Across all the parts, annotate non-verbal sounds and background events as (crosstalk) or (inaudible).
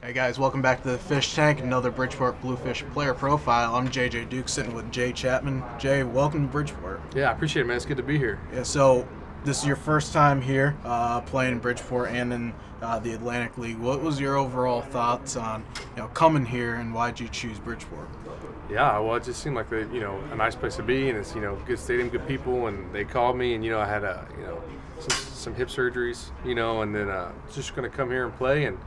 Hey guys, welcome back to the Fish Tank, another Bridgeport Bluefish player profile. I'm JJ Duke, sitting with Jaye Chapman. Jaye, welcome to Bridgeport. Yeah, I appreciate it, man. It's good to be here. Yeah, so this is your first time here uh, playing in Bridgeport and in uh, the Atlantic League. What was your overall thoughts on you know coming here and why did you choose Bridgeport? Yeah, well, it just seemed like the you know a nice place to be, and it's you know good stadium, good people, and they called me, and you know I had a you know some, some hip surgeries, you know, and then uh, just gonna come here and play and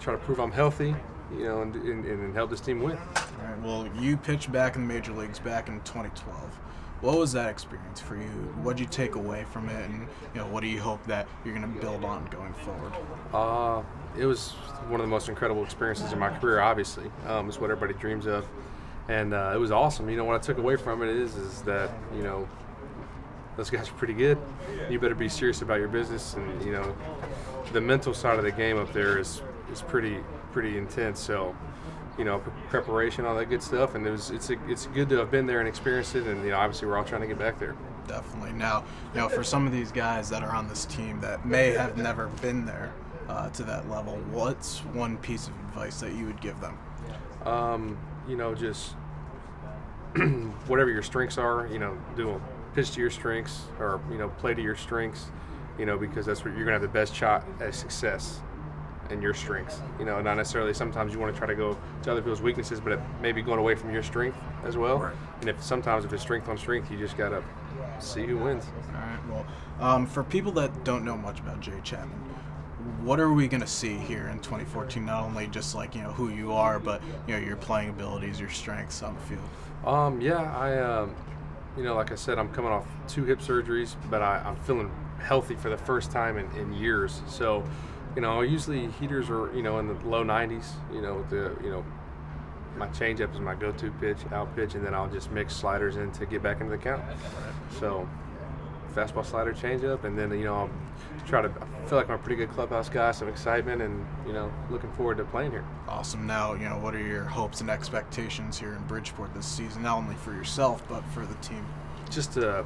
try to prove I'm healthy, you know, and, and, and help this team win. All right, well, you pitched back in the major leagues back in 2012. What was that experience for you? What did you take away from it, and you know what do you hope that you're going to build on going forward? Uh, it was one of the most incredible experiences in my career. Obviously, um, it's what everybody dreams of, and uh, it was awesome. You know, what I took away from it is is that you know those guys are pretty good. You better be serious about your business, and you know the mental side of the game up there is is pretty pretty intense. So, you know, preparation, all that good stuff, and it was it's a, it's good to have been there and experienced it. And you know, obviously, we're all trying to get back there. Definitely. Now, you know, for some of these guys that are on this team that may have never been there uh, to that level, what's one piece of advice that you would give them? Um, you know, just (clears throat) whatever your strengths are, you know, do a pitch to your strengths or you know play to your strengths, you know, because that's where you're gonna have the best shot at success and your strengths. You know, not necessarily sometimes you want to try to go to other people's weaknesses, but maybe going away from your strength as well. Right. And if sometimes if it's strength on strength, you just gotta see who wins. All right. Well, um, for people that don't know much about Jaye Chapman, what are we going to see here in 2014? Not only just like you know who you are, but you know your playing abilities, your strengths on the field. Um, yeah, I, um, you know, like I said, I'm coming off two hip surgeries, but I, I'm feeling healthy for the first time in, in years. So you know, usually heaters are, you know, in the low 90s, you know, with the, you know, my changeup is my go-to pitch, out pitch, and then I'll just mix sliders in to get back into the count. So, fastball, slider, changeup, and then you know I'll try to I feel like I'm a pretty good clubhouse guy, some excitement, and you know looking forward to playing here. Awesome. Now, you know, what are your hopes and expectations here in Bridgeport this season, not only for yourself but for the team? Just to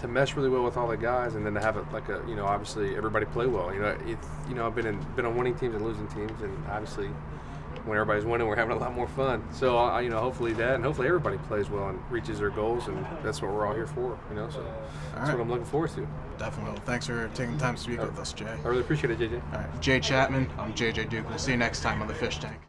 to mesh really well with all the guys, and then to have it like a you know obviously everybody play well. You know, it's you know I've been in been on winning teams and losing teams, and obviously when everybody's winning, we're having a lot more fun. So I, you know, hopefully that, and hopefully everybody plays well and reaches their goals, and that's what we're all here for. You know, so that's right. what I'm looking forward to. Definitely. Thanks for taking the time to speak with us, Jaye. I really appreciate it, JJ. All right, Jaye Chapman. I'm JJ Duke. We'll see you next time on the Fish Tank.